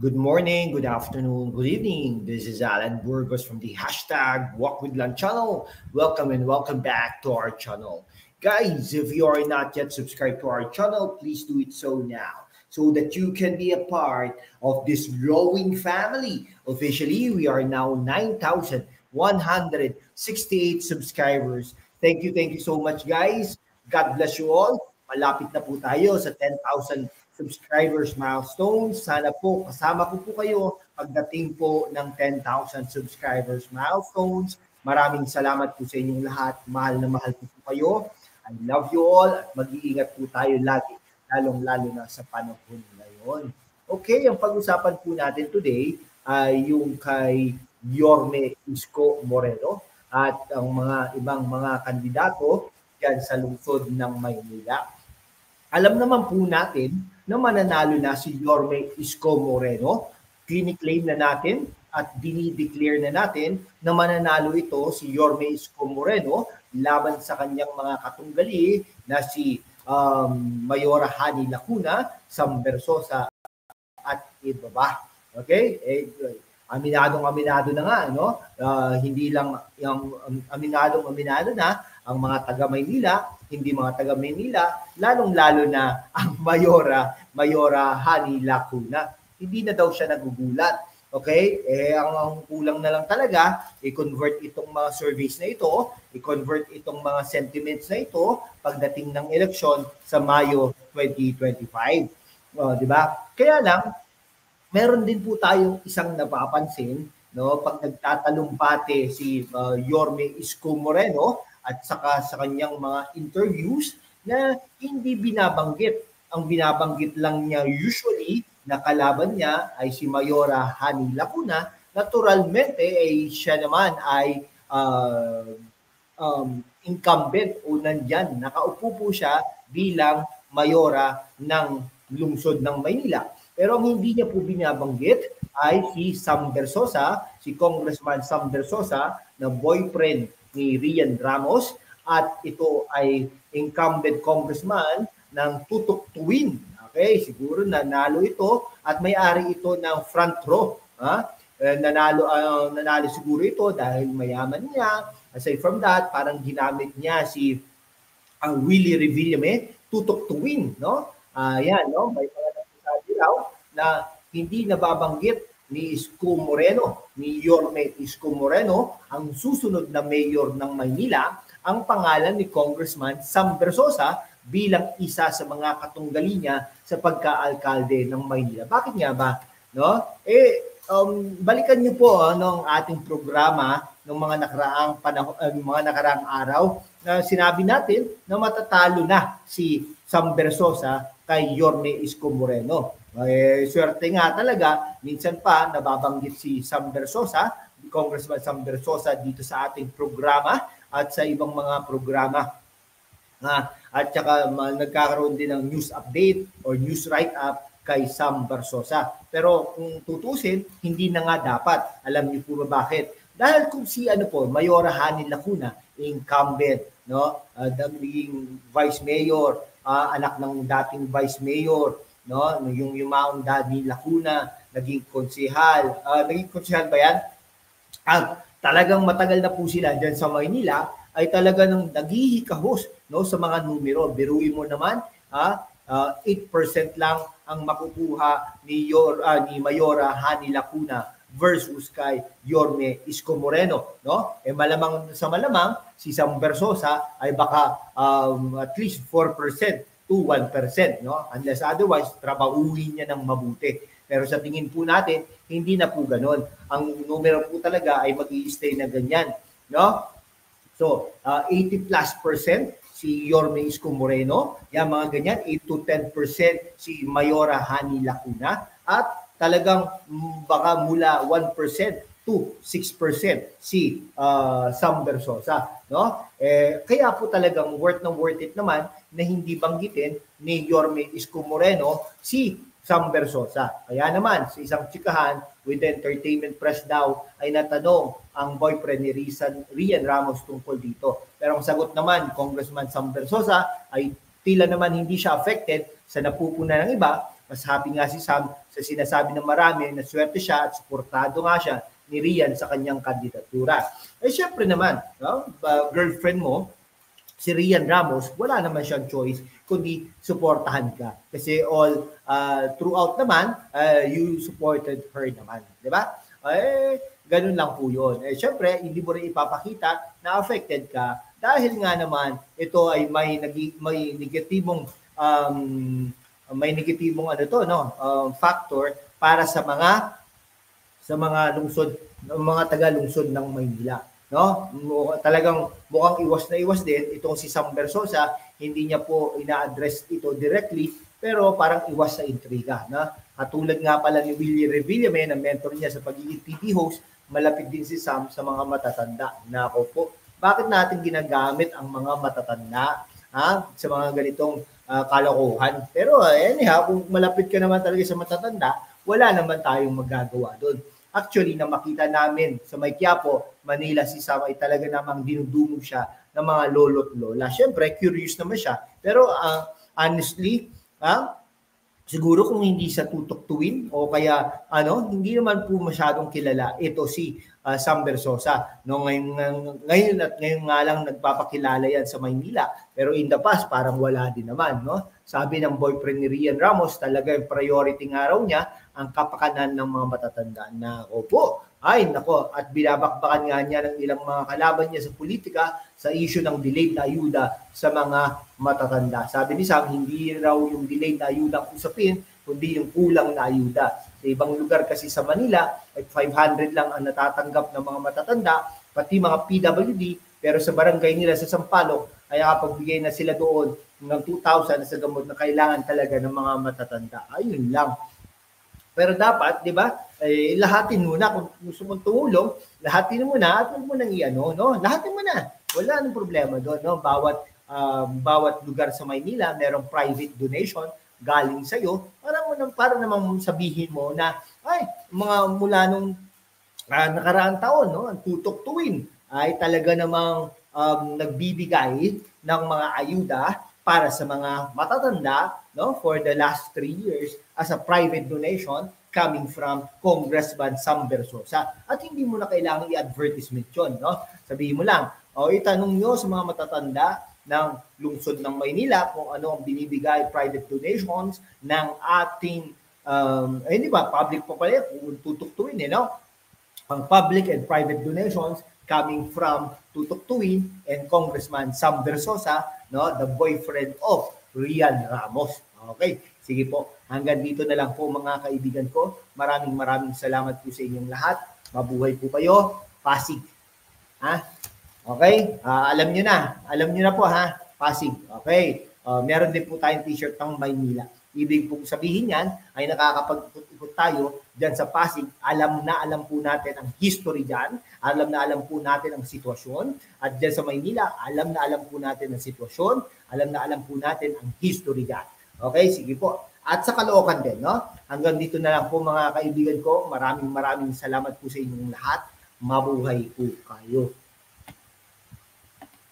Good morning, good afternoon, good evening. This is Alan Burgos from the hashtag Walk with Land channel. Welcome and welcome back to our channel. Guys, if you are not yet subscribed to our channel, please do it so now so that you can be a part of this growing family. Officially, we are now 9,168 subscribers. Thank you, thank you so much, guys. God bless you all. Malapit na po tayo sa 10,000 subscribers milestone. Sana po kasama ko po kayo pagdating po ng 10,000 subscribers milestones. Maraming salamat po sa inyong lahat. Mahal na mahal po po kayo. I love you all at mag-iingat po tayo lagi, lalong-lalo na sa panahon ngayon. Okay, ang pag-usapan po natin today ay yung kay Yorme Isko Moreno at ang mga ibang mga kandidato dyan sa lungsod ng Maynila. Alam naman po natin na mananalo na si Yorme Isko Moreno. Clinic-claim na natin at dinideclare na natin na mananalo ito si Yorme Isko Moreno laban sa kanyang mga katunggali na si um, Mayora Hani Lacuna, Sam Bersosa at iba ba. Okay? Eh, aminadong aminado na nga, no? Uh, hindi lang yung um, aminadong aminado na ang mga taga Maynila, hindi mga taga Maynila, lalong-lalo na ang Mayora, Mayora Hani Lacuna. Hindi na daw siya nagugulat. Okay? Eh, ang, ang kulang na lang talaga, i-convert itong mga surveys na ito, i-convert itong mga sentiments na ito pagdating ng eleksyon sa Mayo 2025. Oh, di ba? Kaya lang, meron din po tayong isang napapansin, no, pag nagtatalumpate si uh, Yorme Isko Moreno, at saka sa kanyang mga interviews na hindi binabanggit. Ang binabanggit lang niya usually na kalaban niya ay si Mayora Hani Lacuna. Naturalmente ay siya naman ay uh, um, incumbent o nandyan. Nakaupo po siya bilang Mayora ng lungsod ng Maynila. Pero ang hindi niya po binabanggit ay si Sam Bersosa, si Congressman Sam Bersosa na boyfriend ni Rian Ramos at ito ay incumbent congressman ng Tutok Twin. Okay, siguro nanalo ito at may-ari ito ng front row. Ha? Eh, nanalo, uh, nanalo siguro ito dahil mayaman niya. Aside from that, parang ginamit niya si uh, Willie Revillame, Tutok Twin. No? Uh, yan, no? may mga na hindi nababanggit ni Isko Moreno, ni Yorme Isko Moreno, ang susunod na mayor ng Maynila, ang pangalan ni Congressman Sam Bersosa bilang isa sa mga katunggali niya sa pagka-alkalde ng Maynila. Bakit nga ba? No? Eh, um, balikan niyo po uh, ng ating programa ng mga nakaraang panahon, uh, mga nakaraang araw na sinabi natin na matatalo na si Sam Bersosa kay Yorme Isko Moreno. Eh, swerte nga talaga, minsan pa nababanggit si Sam Bersosa, Congressman Sam Bersosa dito sa ating programa at sa ibang mga programa. Ah, at saka nagkakaroon din ng news update or news write-up kay Sam Bersosa. Pero kung tutusin, hindi na nga dapat. Alam niyo po ba bakit? Dahil kung si ano po, Mayora Hanin Lacuna, incumbent, no? Uh, naging vice mayor, uh, anak ng dating vice mayor, no? Yung yumaong Daddy Lacuna, naging konsehal. Uh, naging konsehal ba yan? Ah, talagang matagal na po sila diyan sa Maynila ay talaga nang naghihikahos no sa mga numero. Biruin mo naman, ha? Uh, 8% lang ang makukuha ni Yor uh, ni Mayora Hani Lacuna versus kay Yorme Isko Moreno, no? Eh malamang sa malamang si Sam Bersosa ay baka um, at least 4% to 1%, no? Unless otherwise, trabahuin niya ng mabuti. Pero sa tingin po natin, hindi na po ganon. Ang numero po talaga ay mag stay na ganyan, no? So, uh, 80 plus percent si Yorme Isko Moreno, yan mga ganyan, 8 to 10 percent si Mayora Hani Lacuna, at talagang baka mula 1 percent to 6% si uh, Sam Bersosa. No? Eh, kaya po talagang worth ng worth it naman na hindi banggitin ni Yorme Isko Moreno si Sam Bersosa. Kaya naman, sa isang chikahan with the entertainment press daw ay natanong ang boyfriend ni Rizan, Rian Ramos tungkol dito. Pero ang sagot naman, Congressman Sam Bersosa ay tila naman hindi siya affected sa napupuna ng iba Mas happy nga si Sam sa sinasabi ng marami na swerte siya at suportado nga siya ni Rian sa kanyang kandidatura. Eh syempre naman, no, uh, girlfriend mo, si Rian Ramos, wala naman siyang choice kundi suportahan ka. Kasi all uh, throughout naman, uh, you supported her naman. Di ba? Eh, ganun lang po yun. Eh, syempre, hindi mo rin ipapakita na affected ka dahil nga naman ito ay may nagi, may negatibong um, may negatibong ano to no? Um, factor para sa mga sa mga lungsod mga taga lungsod ng Maynila no? Talagang mukhang iwas na iwas din itong si Sam Bersosa hindi niya po ina-address ito directly pero parang iwas sa intriga na katulad nga pala ni Willie Revillame na mentor niya sa pagiging TV host malapit din si Sam sa mga matatanda. Na ako po bakit natin ginagamit ang mga matatanda ha, sa mga ganitong uh, kalokohan. Pero uh, anyhow, kung malapit ka naman talaga sa matatanda, wala naman tayong magagawa doon. Actually, na makita namin sa May Manila, si Sam ay talaga namang dinudumog siya ng mga lolo't lola. Siyempre, curious naman siya. Pero uh, honestly, uh, siguro kung hindi sa tutuktuin o kaya ano, hindi naman po masyadong kilala ito si uh, Sam Bersosa. No, ngayon, ngayon at ngayon nga lang nagpapakilala yan sa Maynila. Pero in the past, parang wala din naman. No? Sabi ng boyfriend ni Rian Ramos, talaga yung priority nga raw niya ang kapakanan ng mga matatanda na opo. Ay, nako, at binabakbakan nga niya ng ilang mga kalaban niya sa politika sa issue ng delayed na ayuda sa mga matatanda. Sabi ni Sam, hindi raw yung delayed na ayuda ang usapin, kundi yung kulang na ayuda. Sa ibang lugar kasi sa Manila, ay 500 lang ang natatanggap ng mga matatanda, pati mga PWD, pero sa barangay nila sa Sampaloc, ay nakapagbigay na sila doon ng 2,000 sa gamot na kailangan talaga ng mga matatanda. Ayun lang. Pero dapat, di ba, eh, lahatin muna. Kung gusto mong tumulong, lahatin mo na at mo nang i-ano, no? Lahatin mo na. Wala nang problema doon, no? Bawat, uh, bawat lugar sa Maynila, merong private donation galing sa iyo para mo nang para namang sabihin mo na ay mga mula nung uh, nakaraang taon no ang tutok tuwin ay talaga namang um, nagbibigay ng mga ayuda para sa mga matatanda no for the last three years as a private donation coming from Congressman Sam Bersosa. At hindi mo na kailangan i-advertisement yun. No? Sabihin mo lang, o itanong nyo sa mga matatanda ng lungsod ng Maynila kung ano ang binibigay private donations ng ating um, eh, di ba, public pa pala kung tutuktuin eh, no? Ang public and private donations coming from Tutuktuin and Congressman Sam Versosa, no, the boyfriend of Rian Ramos. Okay, sige po. Hanggang dito na lang po mga kaibigan ko. Maraming maraming salamat po sa inyong lahat. Mabuhay po kayo. Pasig. Ha? Okay? Uh, alam niyo na. Alam niyo na po ha. Pasig. Okay? Uh, meron din po tayong t-shirt ng Maynila. Ibig pong sabihin yan ay nakakapag-ikot tayo dyan sa Pasig. Alam na alam po natin ang history dyan. Alam na alam po natin ang sitwasyon. At dyan sa Maynila, alam na alam po natin ang sitwasyon. Alam na alam po natin ang history dyan. Okay, sige po. At sa Caloocan din, no? Hanggang dito na lang po mga kaibigan ko. Maraming maraming salamat po sa inyong lahat. Mabuhay po kayo.